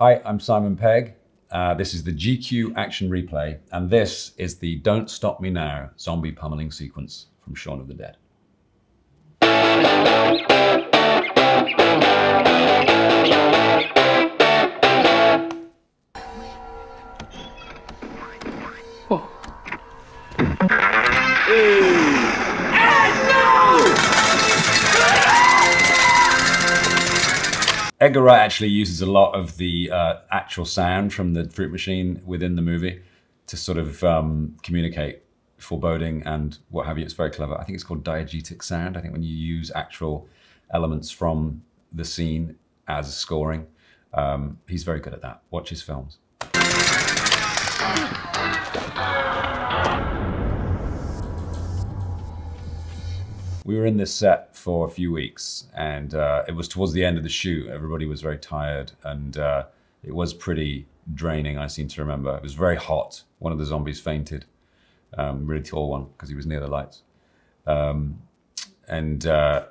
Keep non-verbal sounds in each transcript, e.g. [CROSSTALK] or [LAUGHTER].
Hi, I'm Simon Pegg. Uh, this is the GQ action replay, and this is the Don't Stop Me Now zombie pummeling sequence from Shaun of the Dead. Edgar Wright actually uses a lot of the uh, actual sound from the fruit machine within the movie to sort of um, communicate foreboding and what have you. It's very clever. I think it's called diegetic sound. I think when you use actual elements from the scene as scoring, um, he's very good at that. Watch his films. We were in this set for a few weeks, and uh, it was towards the end of the shoot. Everybody was very tired, and uh, it was pretty draining. I seem to remember it was very hot. One of the zombies fainted, um, really tall one, because he was near the lights. Um, and uh,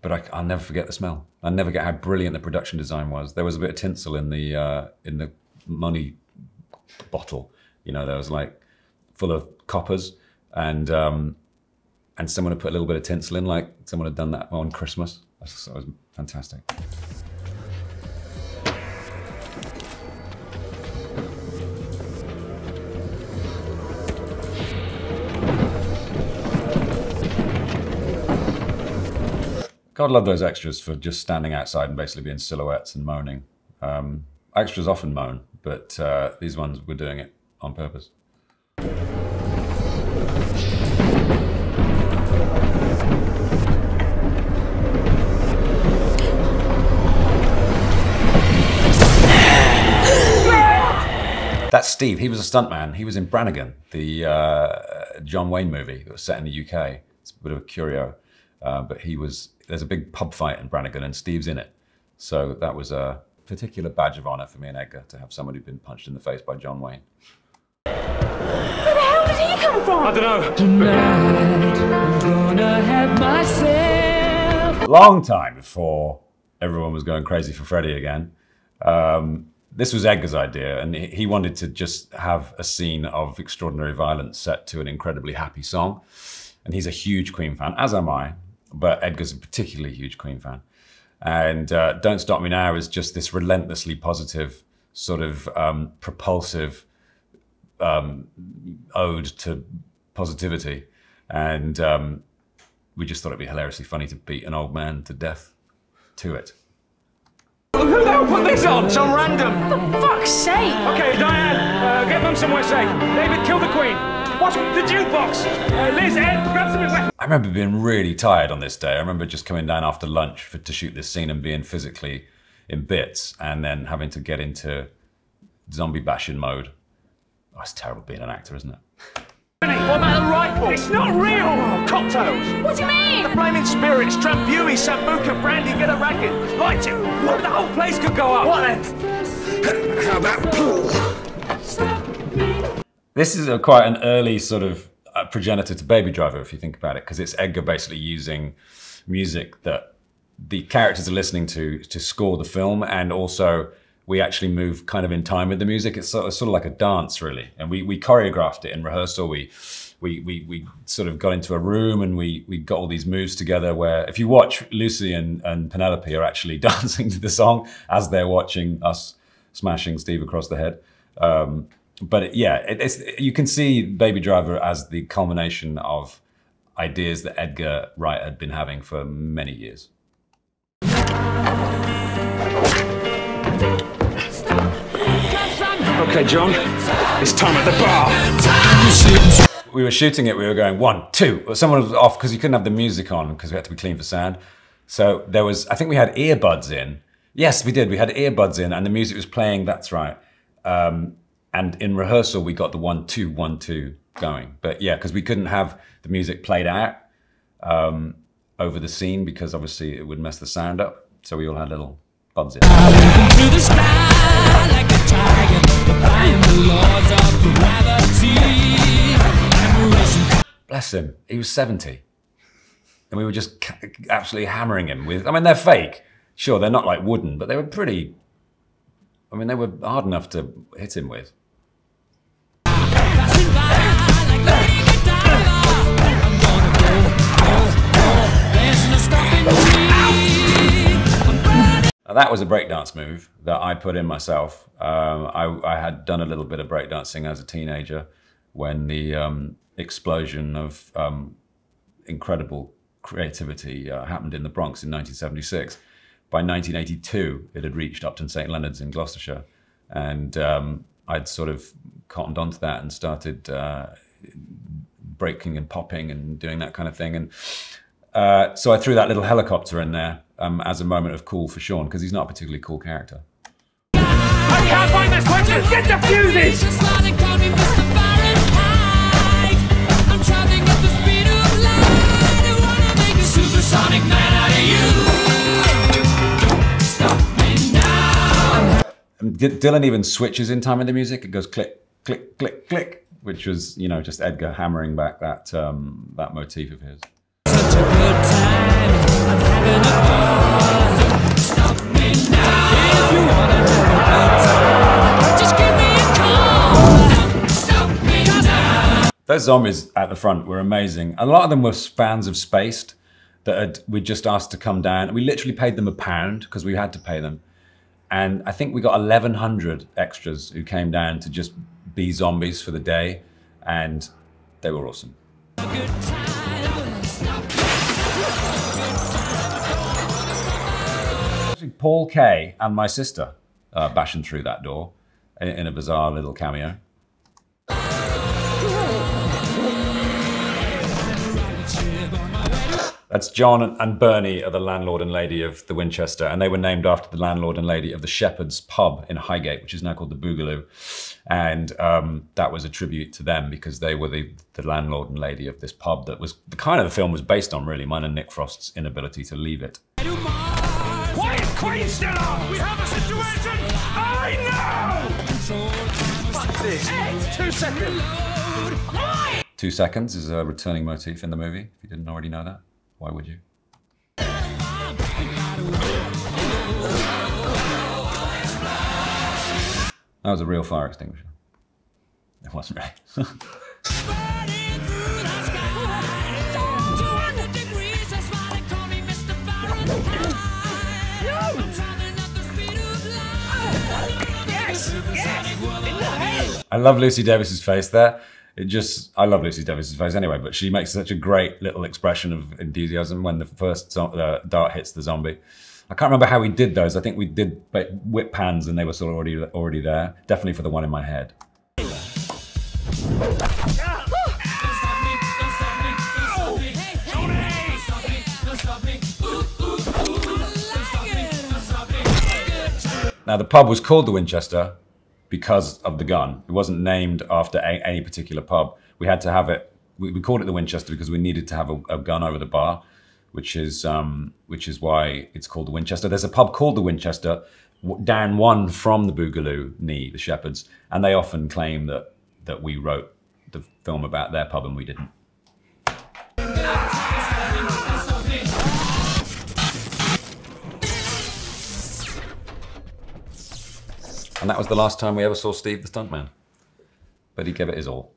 but I, will never forget the smell. I'll never get how brilliant the production design was. There was a bit of tinsel in the uh, in the money bottle. You know, there was like full of coppers, and um, and someone had put a little bit of tinsel in, like someone had done that on Christmas. That was fantastic. God love those extras for just standing outside and basically being silhouettes and moaning. Um, extras often moan, but uh, these ones were doing it on purpose. That's Steve. He was a stuntman. He was in Brannigan, the uh, John Wayne movie that was set in the UK. It's a bit of a curio, uh, but he was. There's a big pub fight in Brannigan, and Steve's in it. So that was a particular badge of honor for me and Edgar to have someone who'd been punched in the face by John Wayne. Where the hell did he come from? I don't know. Tonight, I'm gonna have myself. Long time before everyone was going crazy for Freddy again. Um, this was Edgar's idea, and he wanted to just have a scene of extraordinary violence set to an incredibly happy song. And he's a huge Queen fan, as am I, but Edgar's a particularly huge Queen fan. And uh, Don't Stop Me Now is just this relentlessly positive, sort of um, propulsive um, ode to positivity. And um, we just thought it'd be hilariously funny to beat an old man to death to it. Who the hell put this on? Some random. For fuck's sake! Okay, Diane, uh, get mum somewhere safe. David, kill the Queen. What's the jukebox? Uh, Liz, Ed, grab something wet. I remember being really tired on this day. I remember just coming down after lunch for, to shoot this scene and being physically in bits, and then having to get into zombie bashing mode. Oh, it's terrible being an actor, isn't it? What about the rifle? It's not real! Cocktails! What do you mean? The flaming spirits, Drambuie, Sambuca, brandy, get a racket. Light it! What, the whole place could go up! What then? [COUGHS] How about pool? This is a, quite an early sort of uh, progenitor to Baby Driver, if you think about it, because it's Edgar basically using music that the characters are listening to to score the film, and also we actually move kind of in time with the music. It's sort of, sort of like a dance, really, and we we choreographed it in rehearsal. We we, we, we sort of got into a room and we, we got all these moves together where if you watch Lucy and, and Penelope are actually [LAUGHS] dancing to the song as they're watching us smashing Steve across the head. Um, but yeah, it, it's, you can see Baby Driver as the culmination of ideas that Edgar Wright had been having for many years. Okay, John, it's time at the bar. we were shooting it, we were going one, two. Someone was off because you couldn't have the music on because we had to be clean for sound. So there was, I think we had earbuds in. Yes, we did. We had earbuds in and the music was playing. That's right. Um, and in rehearsal, we got the one, two, one, two going. But yeah, because we couldn't have the music played out um, over the scene because obviously it would mess the sound up. So we all had little buds in. Bless him. He was 70. And we were just absolutely hammering him with, I mean, they're fake. Sure, they're not like wooden, but they were pretty I mean, they were hard enough to hit him with. That was a breakdance move that I put in myself. Um, I, I had done a little bit of breakdancing as a teenager when the um, explosion of um, incredible creativity uh, happened in the Bronx in 1976. By 1982, it had reached Upton St. Leonard's in Gloucestershire. And um, I'd sort of cottoned onto that and started uh, breaking and popping and doing that kind of thing. And uh, so I threw that little helicopter in there um, as a moment of cool for Shaun because he's not a particularly cool character. I can't find the switches! Get the fuses! Just like they call me Mr. Fahrenheit. I'm traveling at the speed of light. I wanna make a supersonic man out of you. Stop me now. D- Dylan even switches in time with the music. It goes click, click, click, click, which was you know just Edgar hammering back that um, that motif of his. Those zombies at the front were amazing. A lot of them were fans of Spaced that had, we just asked to come down. We literally paid them a pound because we had to pay them. And I think we got 1,100 extras who came down to just be zombies for the day. And they were awesome. Paul Kaye and my sister uh, bashing through that door in, in a bizarre little cameo. That's John and Bernie are the landlord and lady of the Winchester, and they were named after the landlord and lady of the Shepherd's Pub in Highgate, which is now called the Boogaloo. And um, that was a tribute to them because they were the, the landlord and lady of this pub that was the kind of the film was based on, really. Mine and Nick Frost's inability to leave it. Why is Queen still? We have a situation! I know! What's this? Two seconds! Two seconds is a returning motif in the movie. If you didn't already know that, why would you? That was a real fire extinguisher. It wasn't right. Burning through the sky. 200 degrees, that's why they call me Mr. Fahrenheit. I'm traveling at the speed of light. Yes! Yes! In the head! I love Lucy Davis's face there. It just, I love Lucy Davis's face anyway, but she makes such a great little expression of enthusiasm when the first uh, dart hits the zombie. I can't remember how we did those. I think we did whip pans and they were sort of already already there. Definitely for the one in my head. Now the pub was called the Winchester because of the gun. It wasn't named after a, any particular pub. We had to have it. We, we called it the Winchester because we needed to have a, a gun over the bar, which is um, which is why it's called the Winchester. There's a pub called the Winchester down one from the Boogaloo, knee the Shepherds, and they often claim that that we wrote the film about their pub and we didn't. And that was the last time we ever saw Steve the Stuntman. But he gave it his all.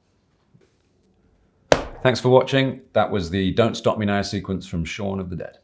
Thanks for watching. That was the Don't Stop Me Now sequence from Shaun of the Dead.